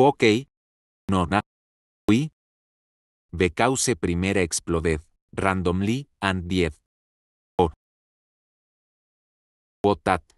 Ok. No na. Oui. cause primera exploded, randomly, and died. O. Wotat.